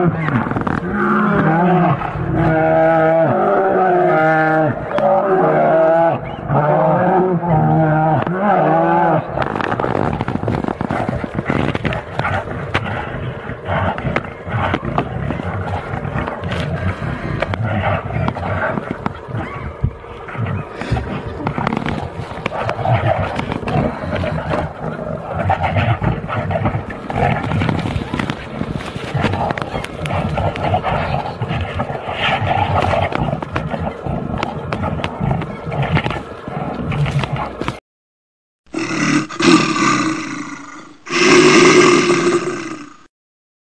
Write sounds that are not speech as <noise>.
Amen. <laughs> Yeah.